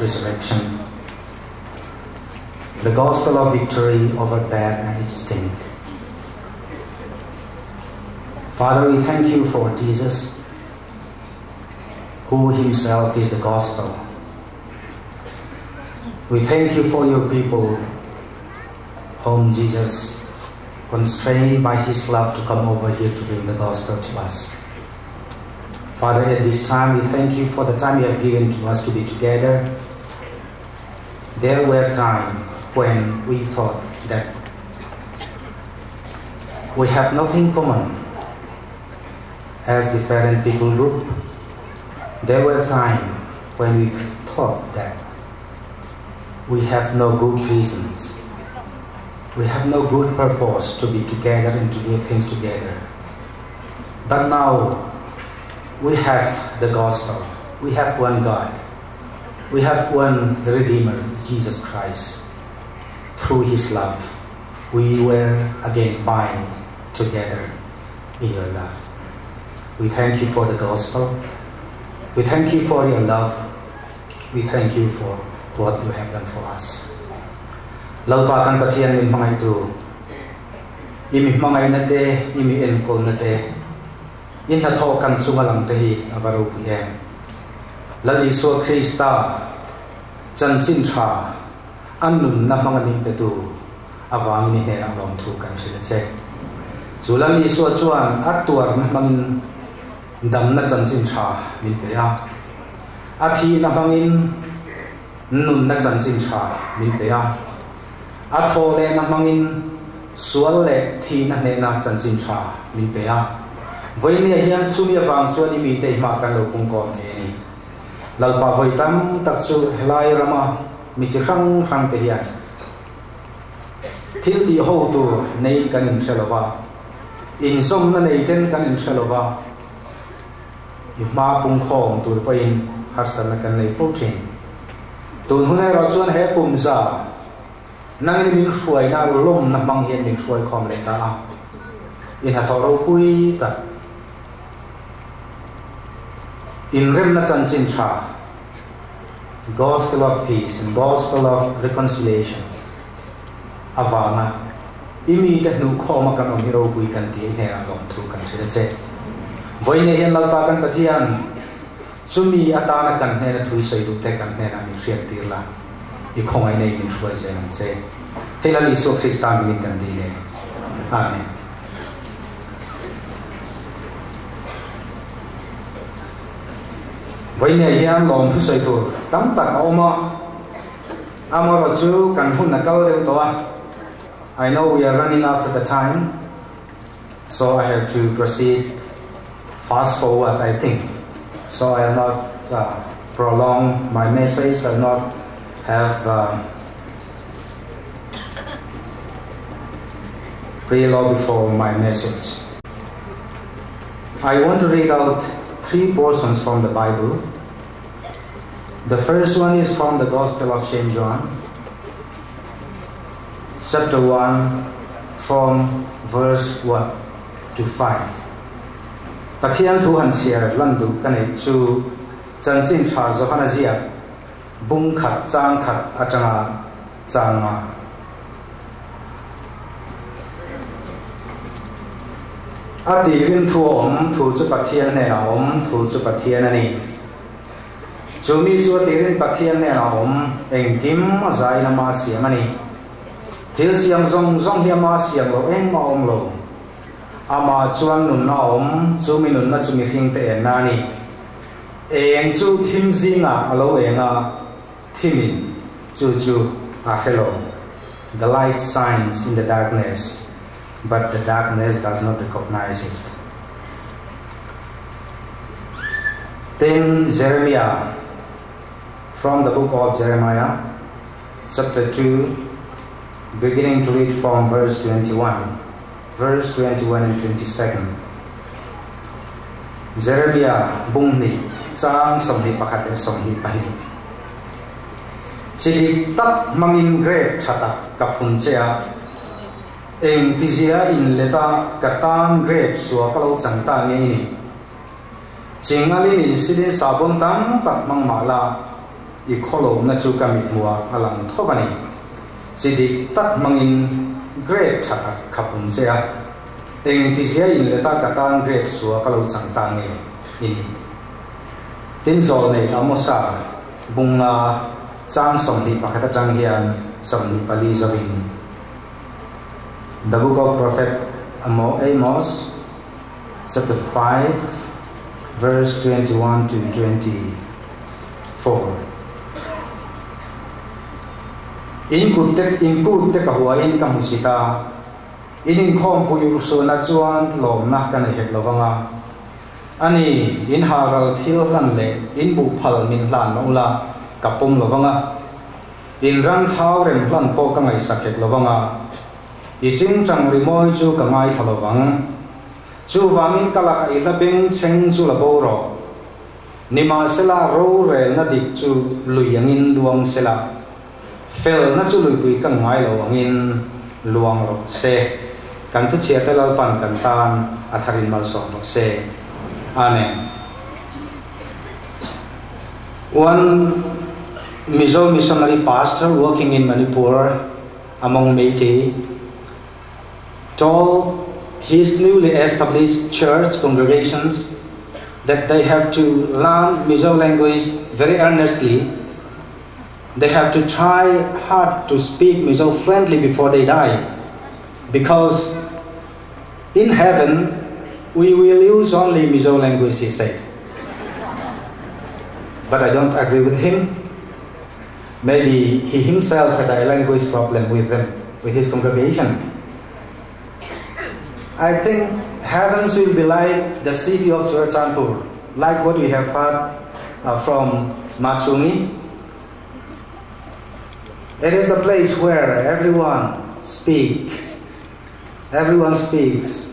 resurrection, the gospel of victory over death and its sting. Father, we thank you for Jesus, who himself is the gospel. We thank you for your people, whom Jesus constrained by his love to come over here to bring the gospel to us. Father, at this time, we thank you for the time you have given to us to be together. There were times when we thought that we have nothing common as different people group. There were times when we thought that we have no good reasons. We have no good purpose to be together and to do things together. But now we have the gospel. We have one God. We have one Redeemer, Jesus Christ. Through his love, we were again bind together in your love. We thank you for the gospel. We thank you for your love. We thank you for what you have done for us. Lau pa kan pathian min mangai tu. Imi และอิสวคริสตาจันสินชาอันนุนนับมังนิเปตูอาวางินิเฮรังลองทูกันสิเลเซจุลังอิสวจวนอัตตัวนับมังนินดัมนัจันสินชามินเปียอาทีนับมังนินนุนนัจันสินชามินเปียอาโทเลนับมังนินสวนเลทีนับเนนาจันสินชามินเปียไว้เนี่ยยังสุมีฟังส่วนนี้มีเต่มากันเราปุ่งก่อนเอง ลัลปาวยตั้มตักสูเฮลายรามามีจิครั้งครั้งเตียนทิลตีหูตัวในกันอินชลวาอินสมนั่นในเต้นกันอินชลวาอิมาปุ่งของตัวไปอินฮัสนกันในฟูทิงตัวหุ่นให้เราชวนให้ปุ่มซานั่งมินสวยน่าล่มนับมังเย็นมินสวยคอมเลตาอินหัตเรูปุยตา in Remna Chanchin Cha, gospel of peace and gospel of reconciliation. Avana, imi te nu khoma kan om hero pui kan ti ne a lom thu kan sila che. Voi ne hian lalpa kan pathian, chumi atana kan ne na thui sai du te kan ne na mi riat tir la. I khongai nei min thua je nan che. Hela so Christa mi kan di le. Amen. Thu tam chu I know we are running after the time so I have to proceed fast forward I think. So I will not uh, prolong my message I will not have uh, preload before my message. I want to read out three portions from the Bible. The first one is from the Gospel of St. John, chapter 1, from verse 1 to 5. Pathian thu han siar landu kanai chu chan chin cha zo hana zia bung khat chang khat atanga changa อดีรินทัวผมถูจุปเทียนแนวอมถูจุปเทียนอันนี่จูมีชัวตีรินปัเทียนแนวอมเองกิมมาใจนะมาเสียมันนี่เที่ยเสียงซงซงเทียมาเสียงเราเองมาอมลงอามาชวนหนุนน้อมจูมีหนุนน่ะจูมีหิงเตนนานี่เองจูทิมซิงอะเราเองอะทิมินจูจูอาเคลอง The light shines in the darkness but the darkness does not recognize it. Then Jeremiah, from the book of Jeremiah, chapter 2, beginning to read from verse 21, verse 21 and 22. Jeremiah bungni chang somni pakhat somni pani. Chili tak mangin great chata chea เองที่เสียอินเลตากระตางเรียบสัวกเราจังตาเงี้นี่จิงอลินี่สิเดสาบงตังตัดมังมาลาอีกขลงนะจูกามิมัวอลังทวันีสิดิตัดมังอินเกรดถัดขับุนเสียเองที่เสียอินเลตากระตางเรียบสัวกเราจังตาเงี้นี่ทินโซนี่อโมซาบุงอาจางสมนิปะคัตจางเฮียนสมนิปาลีสวิน the book of prophet Amos eh, chapter 5 verse 21 to 24 in kun te in kun te ka huwa in ka in in khom pu yu so na chuan lom na kan he lovanga. Ani, in haral thil lan le, in bu phal min lan no la ka pum lovanga. In ran thau rem plan po ka ngai sakek lovanga i ching chang ri moi chu ka ngai thalovang chu wangin kala i la beng cheng chu la bo ro nima sela ro re na dik chu luyangin luang sela fel na chu lui pui kan ngai lo angin luang ro se kan tu chia telal pan kan tan atharin mal so ro se amen one Mizo missionary pastor working in Manipur among Métis told his newly established church congregations that they have to learn Mizo language very earnestly they have to try hard to speak Mizo friendly before they die. Because in heaven, we will use only Mizo language, he said. But I don't agree with him. Maybe he himself had a language problem with them, with his congregation. I think heavens will be like the city of Churchanpur, like what we have heard uh, from Matsungi it is the place where everyone speak, everyone speaks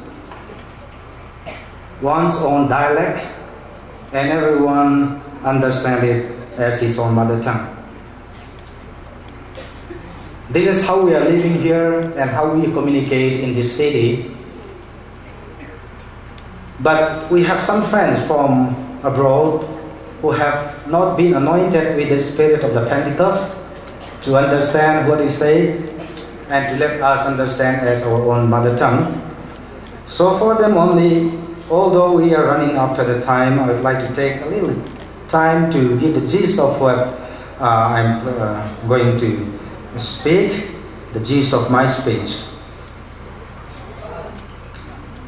one's own dialect, and everyone understand it as his own mother tongue. This is how we are living here and how we communicate in this city. But we have some friends from abroad who have not been anointed with the spirit of the Pentecost to understand what he said and to let us understand as our own mother tongue. So for them only, although we are running after the time, I would like to take a little time to give the gist of what uh, I'm uh, going to speak, the gist of my speech.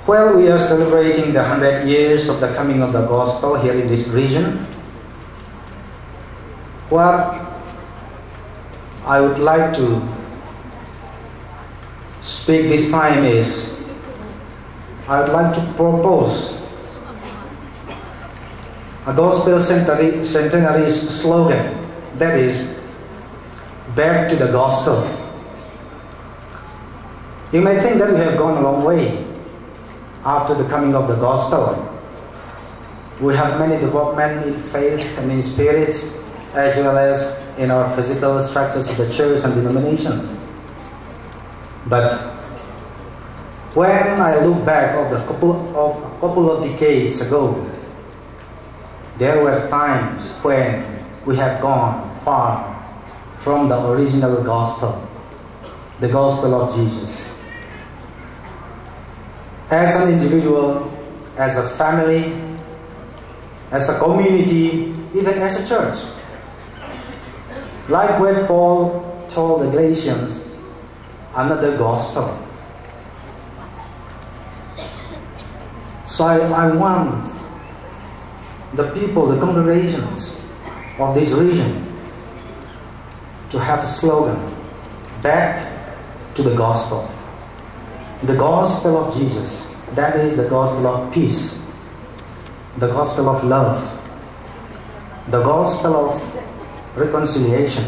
While we are celebrating the 100 years of the coming of the gospel here in this region, what I would like to speak this time is I would like to propose a gospel centenary, centenary slogan that is back to the gospel. You may think that we have gone a long way after the coming of the gospel. We have many development in faith and in spirit as well as in our physical structures of the church and denominations. But when I look back of the couple of a couple of decades ago, there were times when we have gone far from the original gospel, the gospel of Jesus. As an individual, as a family, as a community, even as a church, like when Paul told the Galatians, another gospel. So I, I want the people, the congregations of this region to have a slogan back to the gospel. The gospel of Jesus. That is the gospel of peace, the gospel of love, the gospel of reconciliation,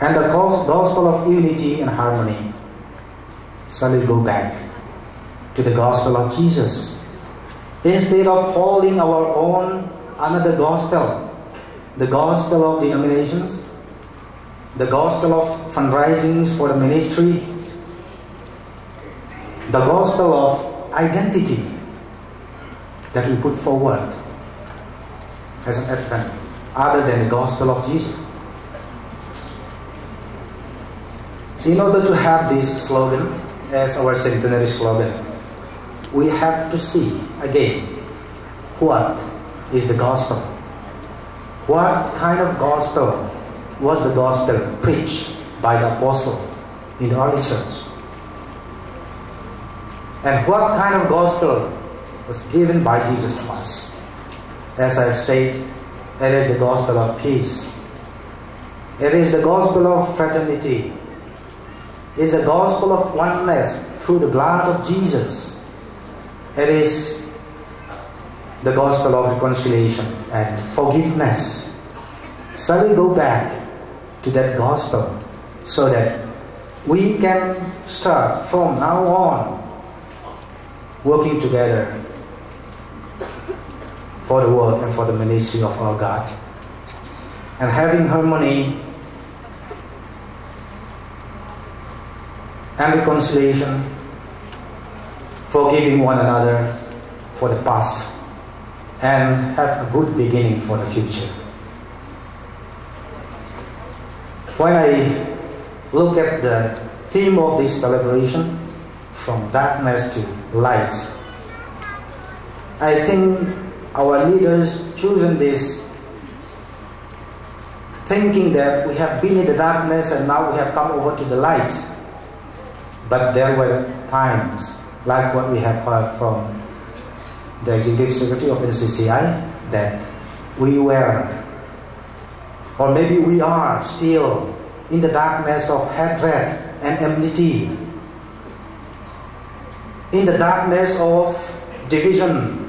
and the gospel of unity and harmony. Shall we go back to the gospel of Jesus? Instead of holding our own another gospel, the gospel of denominations, the gospel of fundraisings for the ministry, the gospel of identity that we put forward as an Advent other than the gospel of Jesus. In order to have this slogan as our centenary slogan, we have to see again what is the gospel. What kind of gospel was the gospel preached by the apostle in the early church? And what kind of gospel was given by Jesus to us? As I've said, it is the gospel of peace. It is the gospel of fraternity. It is the gospel of oneness through the blood of Jesus. It is the gospel of reconciliation and forgiveness. So we go back to that gospel so that we can start from now on working together for the work and for the ministry of our God. And having harmony and reconciliation, forgiving one another for the past, and have a good beginning for the future. When I look at the theme of this celebration, from darkness to light, I think our leaders chosen this thinking that we have been in the darkness and now we have come over to the light. But there were times, like what we have heard from the Executive Secretary of NCCI, that we were, or maybe we are still in the darkness of hatred and enmity, in the darkness of division,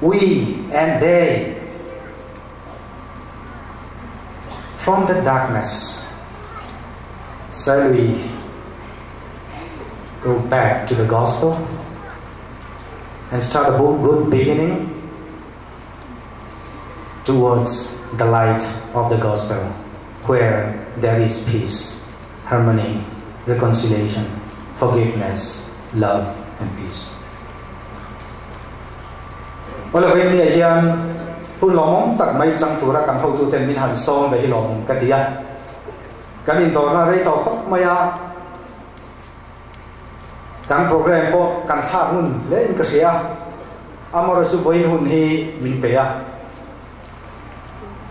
we and they. From the darkness, shall we go back to the gospel and start a good beginning towards the light of the gospel where there is peace, harmony, reconciliation, forgiveness, love, and peace. Wala vay ni ayan hu lomong tak mai chang tura kan ho tu ten min han som ve lomong katia kan in to na rei to khop maya kan program po kan thak nun le in ka sia amara su voin hun hi min pe ya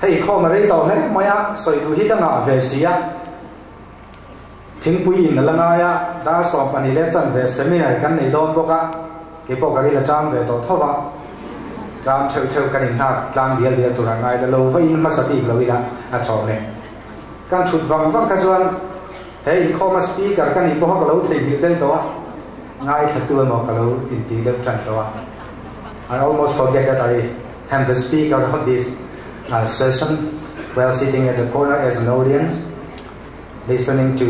hei kho ma rei to le maya soi tu hi ta nga ve sia ทิ้งปุยนั่นละง่ายดาสอบอันนี้เลสันเวสมินากันในดอนบกะกี่ปกะกี่ละจามเวตัวทว่าจามเชวเชวกันอินทักจางเดียวเดียวตัวง่ายละโลวินมาสปีกราวิละอัจฉริย์การฉุดฟังฟังกระชวนเฮ้ยข้อมาสปีกกันอินพวกเราถึงเดินตัวง่ายชัดตัวมองเราอินทีเดินจันตัว I almost forget that I am the speaker of this uh, session while sitting at the corner as an audience listening to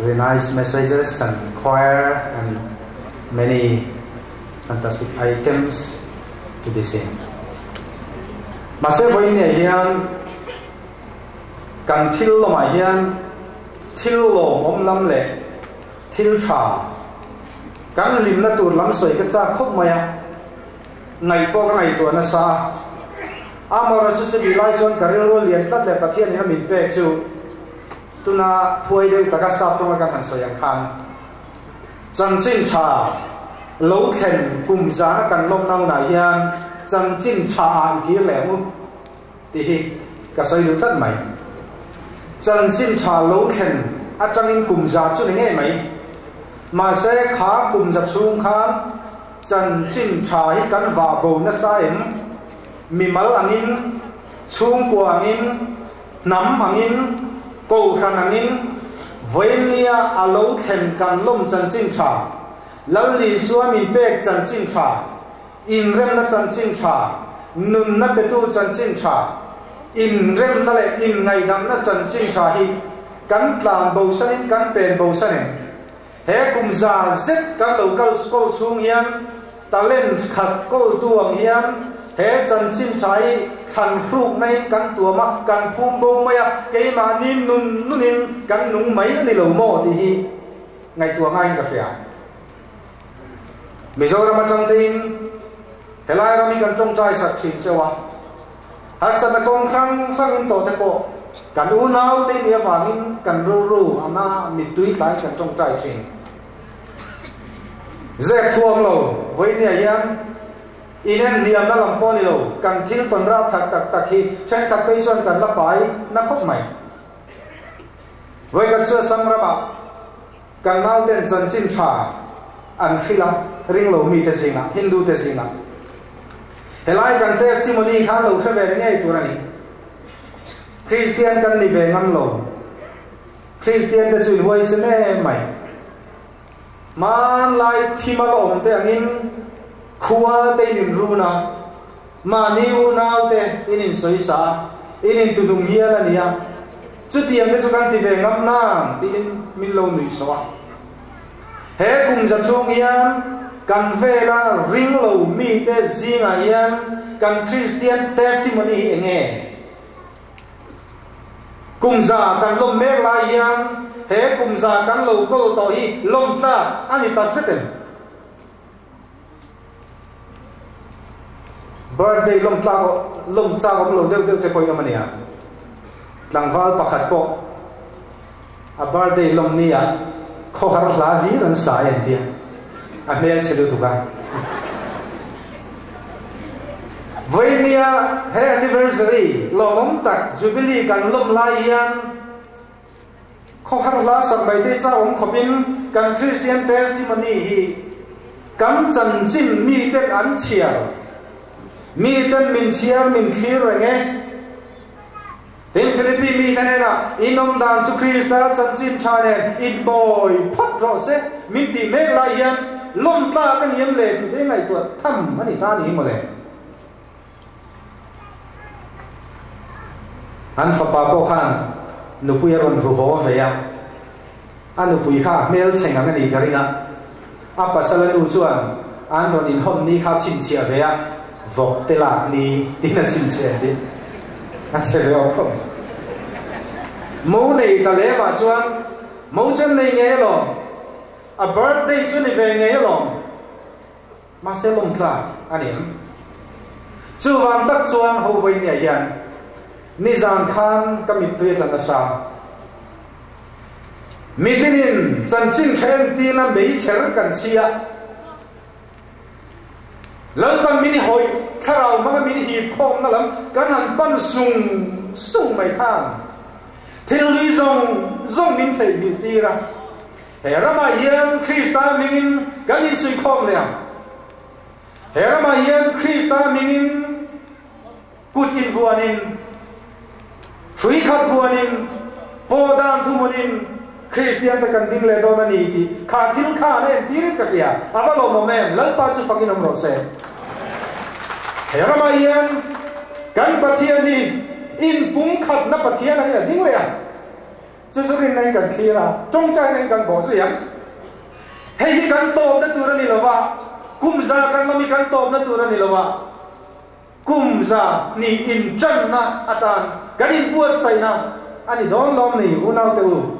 very nice messages and choir and many fantastic items to be seen. Mà sẽ với nhà hiền cần thiêu lo mà hiền thiêu lo mom lắm lệ, thiêu trà. Cần lim na tu lắm soi cái cha khóc maya ngày po cái ngày tuần na sa amara su chu lai chon karil ro lian tlat le pathian ina min pe chu tuna phuai deu taka sap tong kan soyang khan. Chan sin cha, lo thlen kum za kan lom nau na hian, chan chin cha a ki le mu. Ti hi, ka soi lu tat mai. Chan sin cha lo thlen a changin kum za chu ni nge mai. Mà sẽ khá cùng giật xuống khan chân chinh trà hi kan va bo na sa em. Mi mal angin, chung ko câu khăn anh in với nia à lâu thèm cầm lông chân chinh trả lâu lì xua mình bê chân chinh trả in rem na chân chinh trả nun na bê tu chân chinh trả in rem na lệ in ngày đắng na chân chinh trả hi cắn làm bầu sân in cắn bền bầu sân in hé cùng già giết cắn đầu câu câu xuống hiếm ta lên khắc câu tuồng hiếm เฮจันสิ้นใช้ทันครูกในกันตัวมักกันภูมิโบมายเกมานิมนุนนุนิมกันหนุ่งไหมนี่เหล่าโมตีฮีไงตัวง่ายกับเสียมิโซรามาจังตินเฮลายรามีกันจงใจสักชินเชวะฮัสตะกงครั้งครั้งอินโตเตะโกกันอูนาวตีเมียฝังินกันรู้รู้อานามิตุยไลกันจงใจชินเจ็บทวงเราไว้เนี่ยยัง inen niam na lam poni lo kan thil ton ra thak tak tak hi chen khat pe son kan la pai na khop mai với kan sơ sang ra ba kan nau ten san chin tha an khila ring lo mi te singa hindu te singa helai kan testimony khan lo khe ve ngai turani christian kan ni ve ngam lo christian te chu huai se ne mai man lai thima lo om te angin khua te nin ru na. Ma niu nau te, inin soi sa, inin tu dung hia la nia. Chu tiam te chu kan ti ve ngam na ti in min lo nui so he kum za chung hian, kan vela ring lo mi te zinga hian, kan christian testimony hi enge. Cùng già kan lom mê la hian, he cùng già cần lầu câu tỏ hi lông ta anh ta sẽ tìm birthday lom tla lom cha ko lo deu deu te koi amania tlangwal pakhat po a birthday lom nia kho har hla hi ran sa yan dia a mel se du tuka Vainia he anniversary lom tak jubilee kan lom lai yan kho har hla sam bai te cha om khopin kan christian testimony hi kan chan jin mi te an chiar mi ten min chiar min thlir renge Tin Philippi mi tan này là inom dan su Krista chan chin cha ne it boy phat ro se min ti mek la yan lom ta kan yem le thì thế ngai tu tham mà thì ta ni mo le an fa pa po khan nu pu ron ru ho ve ya an nu pu kha mel cheng ang ni ka ringa a pa nu chuan an ron in hon ni kha chin chia ve ya vọc tê lạc ni tí là xin xe đi. À xe về ông không? Mẫu này ta lẽ bà chuan mẫu chân này nghe lò. A birthday chú này về nghe lò. Mà sẽ lồng tla à, anh em chu văn tắc chuan hầu với nhà yan ni giang khan cầm in tuyệt là sao? Mitinin chân chân khen tin là mấy chén cần xia. Lal pan mini hoi tharau ma mini hi khom na lam kan han pan sung sung mai khan thil li zong zong min thei mi ti ra he rama hian krista mingin kan hi sui khom le he rama hian krista mingin kut in vuanin sui khat vuanin po dan thumunin Christian ta kan ding le do na ni ti. Kha thil kha ne ti ri ka ria ava lo mo mem, lal pa su fakin om ro se. He rama hian kan pathian ni. In pung khat na pathian na ding le ya chu chu rin nai kan thira trong chai nai kan bo su yam hei kan top na tu ra ni lo wa. Kum za kan ma mi kan top na tu ra ni lo wa. Kum za ni in chan na atan kan in puat sai na. Ani don lom ni, u nau te u.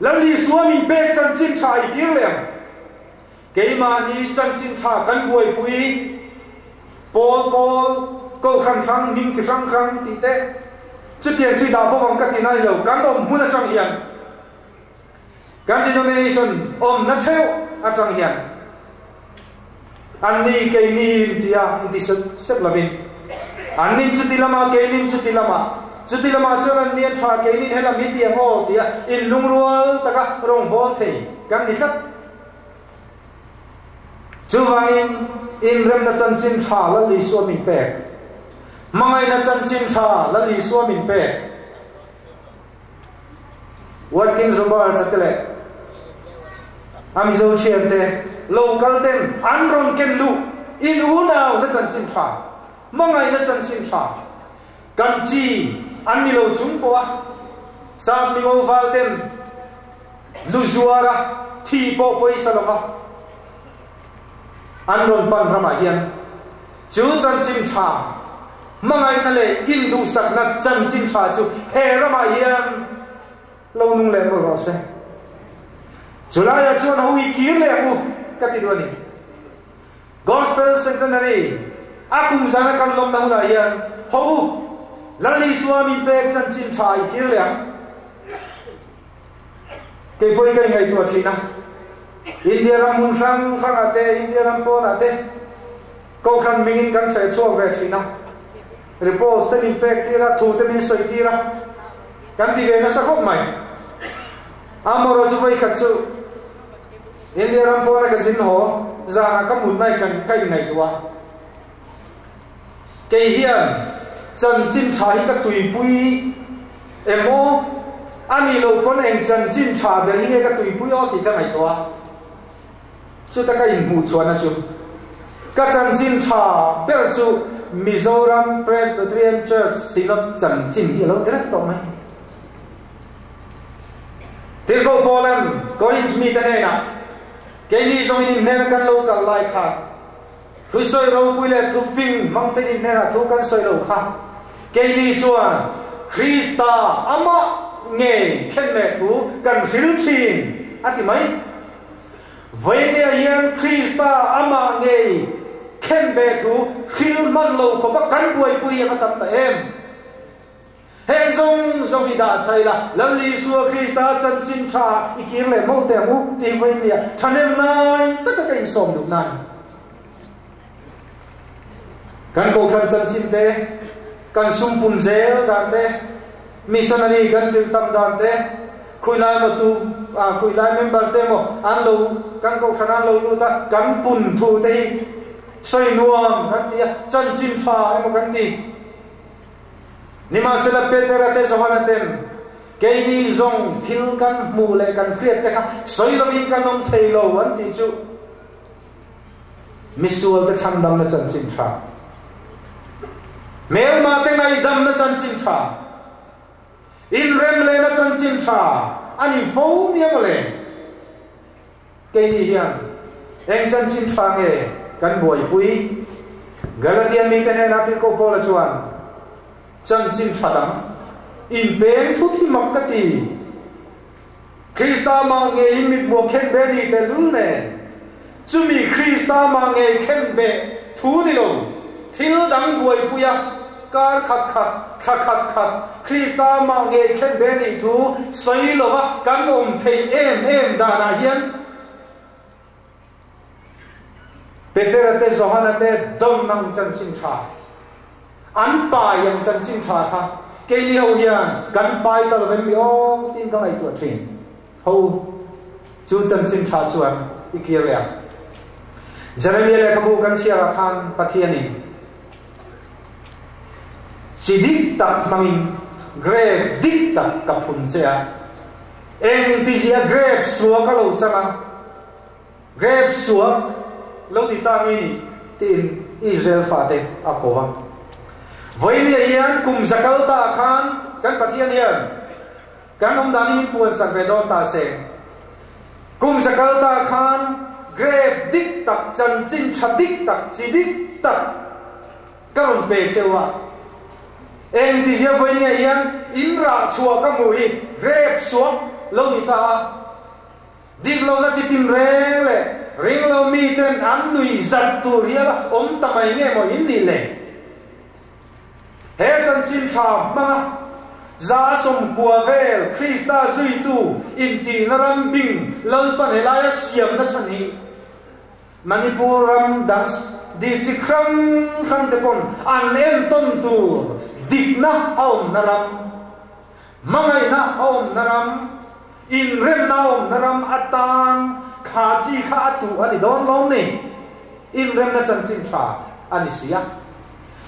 lần sati na ka ra ke ma ni ý kiến, ke ni kan lo in ti neu neu bùi, te hi kan zinga khăn, na to le khăn tlang len ber ani ren mai hi avani no men chu vai voi ne hian in rem na chan sin tha hi a hian i kir le la li suam ni chan sin tha kan buai pui pol pol ko khang om na cheu a chang hian an ni ke ni dia in di sep lavin an nin chu ti lama ke nin chu ti lama chu ti in lung rual chân rong bol là kan ni tlat chu vain in rem na chan sin li so min pek mangai na chan sin tha la li so min pek local an ron ken lu in u nào na chan chin tha mangai na chân chin tha kan chi an ni lo chung po sa mi mo val ten, lu zuara thi po poi salava an ron pan rama hian. Chu chan chin mà mangai na le in du sak na chan chin tha chu he rama hian. Lo nung le mo ro se. Julaya chuan ho i kir le mu. Ka ti do ni Gospel Centenary. Akum zana kan lom na huna hian. Ho lali suami pek chan chin chai kir le ke poi kai ngai to china India ram mun sang sang ate India ram pon ate ko khan mingin kan fe chuak ve china repose te min à? pek tira, thu te min soi tira. Kan ti ve na sa khop mai amoro zu vai khat chu India ram pon ka jin ho zana ka mun nai kan kai ngai tua ke hian chân xin cái hi bùi em ô, anh đi lâu con em chân xin trả về hi cái tùy bùi ô, thì ka ngai to chu ta cái in mu chuan na chu các chân xin cha ber chu Mizoram Presbyterian Church silot chân xin hi lo direct to mai Til ko Poland có in mi ta này nào? Cái ni trong in nền căn lâu cả lại khác. Thu soi lâu bùi le thu phim mang tới in ne là thu căn soi lâu khác cái đi xuân Krista, ama nghe khen mẹ thú cần hiểu chim anh thì mấy vậy nè yên Krista, ama nghe khen mẹ thú hiểu man lâu có bắt cắn bụi buổi em tâm tại em. Hẹn xong xong khi đã thấy là lần lý xua christa chân chính cha ý kiến lại mẫu tè mũ thì vậy nè thân em nay tất cả cảnh sống được này Kan kau kan sam sinte kan sum pun zel dan te missionary gan til tam dan te khui lai ma tu à khui lai member te mo an lo kan ko khana an lo lu ta. Kan pun thu te soi nuam kan ti chan chin pha, em kan ti nima sela petera te zohana tem cái ni zong thil kan mu le kan friet te kha soi lo vin kan nom thei lo wan ti chu misual te cham dam na chan chin pha mel ma te ngai dam na chan chin cha in rem le na chan chin cha ani fo niang le ke ni hian eng chan chin cha nge kan boi pui galatia mi te ne na tin ko pola chuan chan chin xin chadam in pen thu thi mak ka ti Krista ma nge in mit bo khen be ni te lu ne chu mi Krista ma nge khen be thu ni lo thil dang buai puya การขัดขัดขัดขัดขัดคริสตามาเงเข็นเบนีทูสอยลวะกันอมเทเอ็มเอ็มดานาเฮียนเปเตระเตโซฮานาเตดมนังจันชินชาอันปายังจันชินชาค่ะเกลียวยันกันไปตลอดเว็นมิองตินกันไอตัวทิ้งเขาจูจันชินชาชวนอีกเยอะเลยวจะไม่มีอะไรขบูกันเชียร์คันปะเทียนิง sidik tak mangin grave dik tak kapun chea eng ti zia grave suwa ka lo changa grave suwa lo di ta ngi ni tin Israel fa te akova với lia hiền Kum zakal ta khan kan pathian hiền kan ông đàn min puan sak về don ta se Kum zakal ta khan grave dik tak chan chin cha dik tak si dik tak karon pe chewa เอ็งที่จะาวันนี้ยยังอินรังชัวกับงูฮีเรียบสวงลงนิตาดิกเราจะทิมเร่งเลยเร่งเรามีเต็นอันนุยจัดตัวเรียละอมทำไมเงี้ยมอินดีเลยเฮจันชินชามมั้งซาสมกัวเวลคริสตาจุยตูอินตีนรัมบิงลลปันเฮลายเสียมนั่นชนีมณีปูรัมดังดิสติครัมขันเดปอนอันเอ็นต้นตัว om na ram mangai na om na ram in rem na om na ram atan kha chi kha tu ani don lom ni in rem na chan chin tha ani sia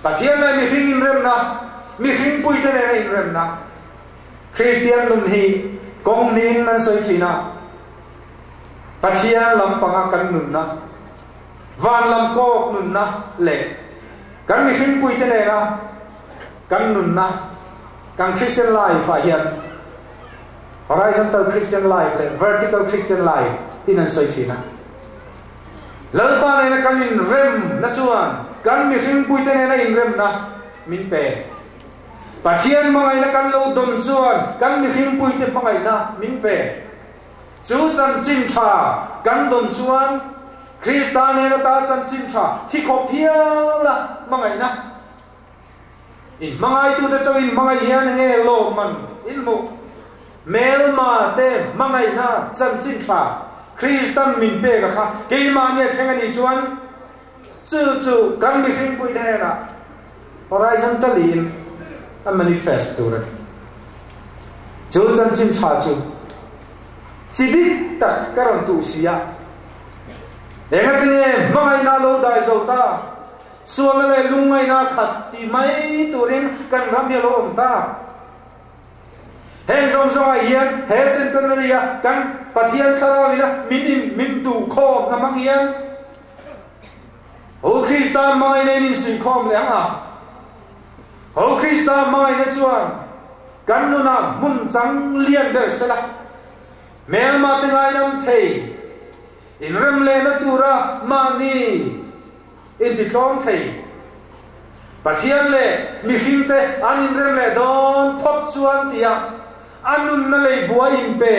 pathian lai mi hring in rem na mi hring pui te ne in rem na christian nun hi kong nin nan soi china pathian lam panga kan nun na van lam ko nun na le kan mi hin pui te ne na kan nun na kan christian life à hiện, horizontal christian life le vertical christian life tin an soi china lalpa này na kan in rem na chuan kan mi hin pui te này na in rem na min pe. Pathian mangai na kan lo dom chuan kan mi hin pui te mangai na min pe. Chú chân chin trà kan dom chuan Krista ne na ta chan trà thì có phía là mà mangai na in mangai tu te chawin mangai hian nge lo man in mu mel ma te mangai na chan chin tha kristan min pe ka kha ke ma ne theng ani chuan chu chu kan mi hring pui the na horizontal in. A manifest tu ra. Chu chan chin tha chu chỉ đi tất cả tu sĩ à, để cái này mang ai na lâu đại sầu ta. ส่วนอะไรลุงไม่น่าขัดทีไม่ตัวเรินกันรับเยลอมตาเฮงสมสมัยเฮียนเฮสินตันเรียกันปะเทียนทาราวินะมินิมินดูข้อมนมังเฮียนโอคริสตาไม่ในนินสีข้อมแล้วอะโอคริสตาไม่ในจวนกันนุนามุนจังเลียนเบอร์สละแม้มาติงนไงน้ำเทอินเริ่มเลนตัวระมานี่ hrim te an in rem le don thop chuan tia anun na le bua in pe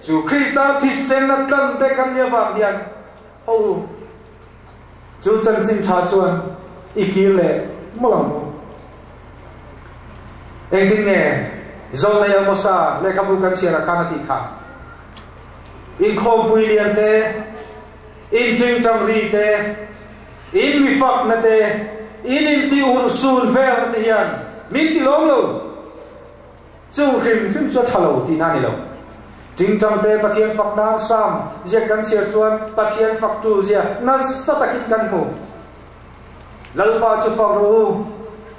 chu krista thi sen na tlan te kan ya wang hian ho chu chan chin tha chuan ikir le molam eng tin nge zol na ya mosa le kabu kan siara kana ti kha in khom pui lian te in ting tang ri te in mi fak na te in in ti ur sun vel na te hian. Min ti long lo chu hrim phim so thalo ti na ni lo ting tang te pathian fak dan sam. Je kan sia chuan pathian fak tu zia. Na sa takin kan mu lalpa chu fak ro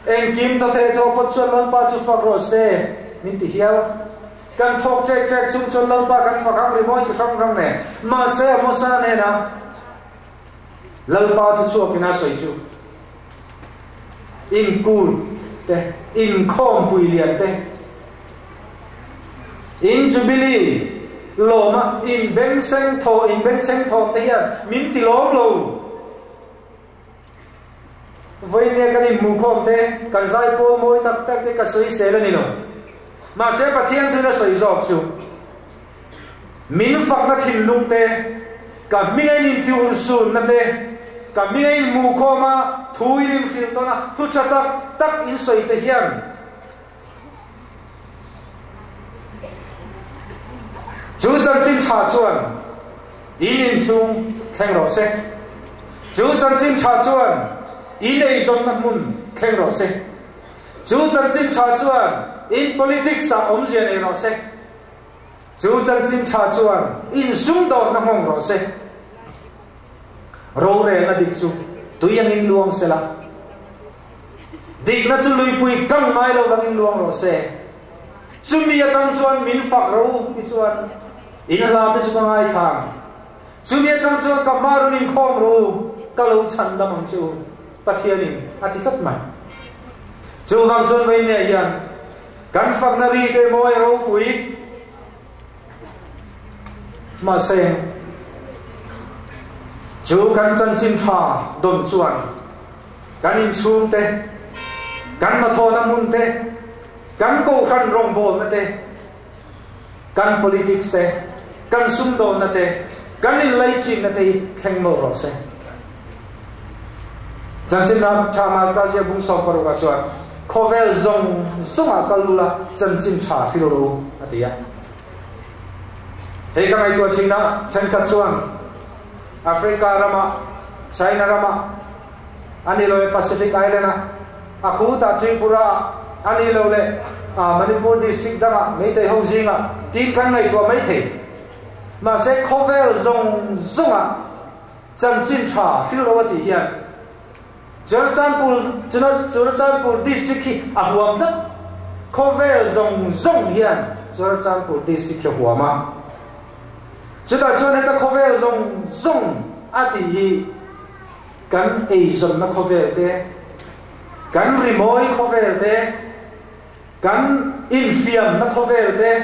eng kim ta te to pot chuan lalpa chu fak ro se. Min ti hial. Kan thok trek trek sum chon lal pa kan fakang ri moi chu sang rang ne. Ma se, mo sa ne na lâu lal pa tu chu kina soi chu in kul te in khom pui lian te in jubilee lo ma in beng seng tho in beng seng tho te hian min ti lom lo với ne cái này mù khom te cần zai po moi tak tắc te cả soi se la nè mà sẽ bắt thiên thứ là soi dọc chu min phật nó thìn lung te cả mi ngay nhìn tiêu sun na te cả mi ngay mù khô mà thui nim xin to na thu cha tắc tắc in soi te hiền chú chân chim cha chuan, in in chung khen rõ se. Chú chân chim cha chuan, in ei zon na mun khen rõ se. Chú chân chim cha chuan, in politics sa om zian e rõ se. Chú chân chim cha chuan, in sung do na hong rõ se ro re na dik chu tu yang in luang se la dik na chu lui pui kang mai lo wang in luang ro se chumi ya tang chuan min fak ro ki chuan in la te chu ngai thang chumi ya tang chuan ka marun in khom ro ka lo chan da mang chu pathian in ati chat mai chu wang chuan vai ne yan kan phak na ri te moi ro pui mà se chú cắn chân chim tha đồn chuan cắn in chum tê cắn nó thô nó mun tê cắn cô khan rong bồ nó tê cắn politics tê cắn xung do nó tê cắn in lấy chim nó tê theng mô rõ xe chẳng xin na cha mà ta sẽ bung so khó vẻ dòng dòng à zong lưu là chân chin cha philo ro atia he ngày ngai to china chen ka chuan africa rama, china rama ani lo pacific island a aku ta tripura ani lo le manipur district danga mei te ho zinga tin kan tua to mai mà sẽ khó về dùng dùng à chân chin cha philo ro ti hian chân bù district ki ahuam dùng khovel zong zong chân bù district ki huama chuta chuan heta khovel zong thế cắn rì môi ei zon thế cắn in phiền nó khovel te thế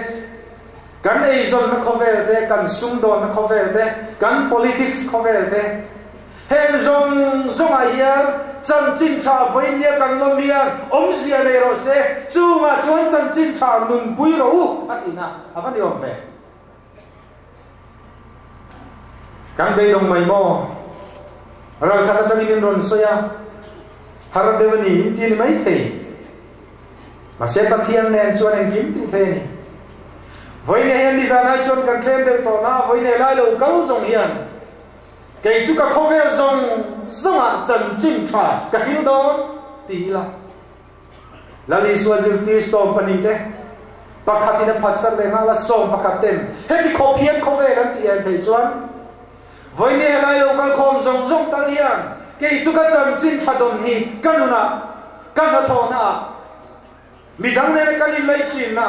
cắn ấy dùng nó kan eizon thế cắn xung đột nó na khovel thế cắn politics khovel thế hèn dùng dùng a hiền. Chân chính cha với nia kan lo mian om zia le ro se mà ma chuan chân chin bùi rồi à thì u à vẫn đi về. Ve kan be dong mai mo. Rồi khata trong in ron so ya. Har devani im tin mai thei. Ma se bắt thiên nên chuan anh kim tu thế ni. Voi ne hen đi ra nói chuan kan klem de to na, voi ne lai lo kau zong hian. Cái chú cả khâu về dòng dòng à ah chân chim trả cả hiếu đó tí là là lý xua dư tí xôm bani thế pakhat in phát sát lên là xôm pakhat tên hết cái khâu phiên khâu về làm tiền thầy chuan. voi me helai lo kan khom zong zong tal hian ke chu ka cham sin thadon hi kanuna kana thona midang ne kan in lai chin na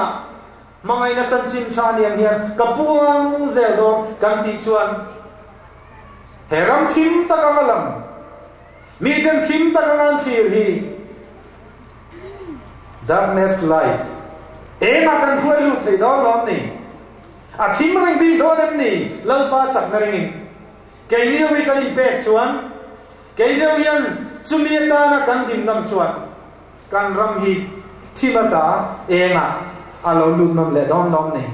mangai na chan chin tha niam hian kapuang zel do kan ti chuan heram thim takangalam mi den thim takangan thir hi darkness light ema kan huai lu thei do lom ni a thim reng ding do lem ni lo pa chak na ringin ke ni wi kan in pek chuan cái ni yan chumi ta na kan dim nam chuan kan ram hi thimata enga alo lut lại le dom này,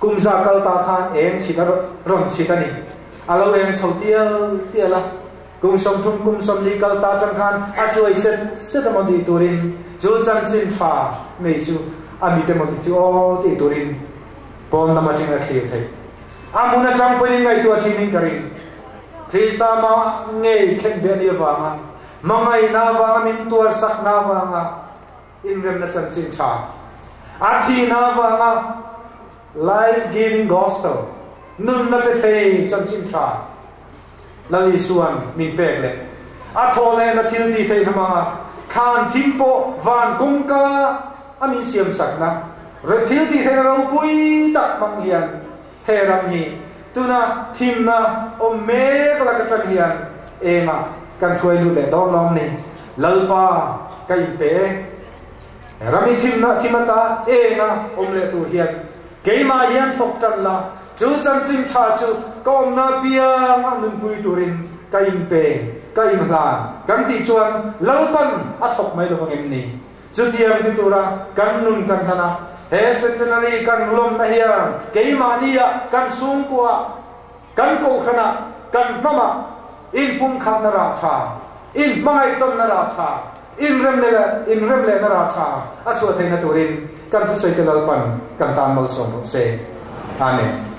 cùng gia kal ta khan em chita ron chita ni alo em sau tia tia la kum som thum kum som li kal ta trong khan a chuai set set mo di turin chu chan sin cha me chu a mi te mo ti chu o ti turin pom na ma ting a clear thai a muna chang poin ngai tu a thinin karin krista ma ngei khen be ni wa ma mangai na wa min tuar sak na wa nga in rem na chan sin cha a thi na wa nga life giving gospel nun na pe thei chan sin cha lali suan min pek le a tho le na thil ti thei na ma khan thim po van kong ka amin siam sak na re thil ti thei ro pui tak mang hian he ram hi ตัวน่ะทีมน่ะอมเมกละกะตันเฮียนเองอะกันช่วยดูแต่ดอมล้อมนี่ลลปากไกเปรามีทีมน่ะทิมตาเองอะอมเลตูเฮียนเก่มาเฮียนทกจันละจูจันสิงชาจูก็อมนาเปียมานุมปุยตุรินไกเปไกมลานกันที่ชวนลลปันอัทกไม่รู้งเงินนี่จุดเดียวมที่ตัวระกันนุ่มกันธนา he centenary kan lom na hian ke kan sung kan ko khana kan mama. In pum khan na ra tha in mangai ton na ra tha in rem le in rem le na ra tha a chu thai na turin. Kan thu sai kan tan mal som se. Amen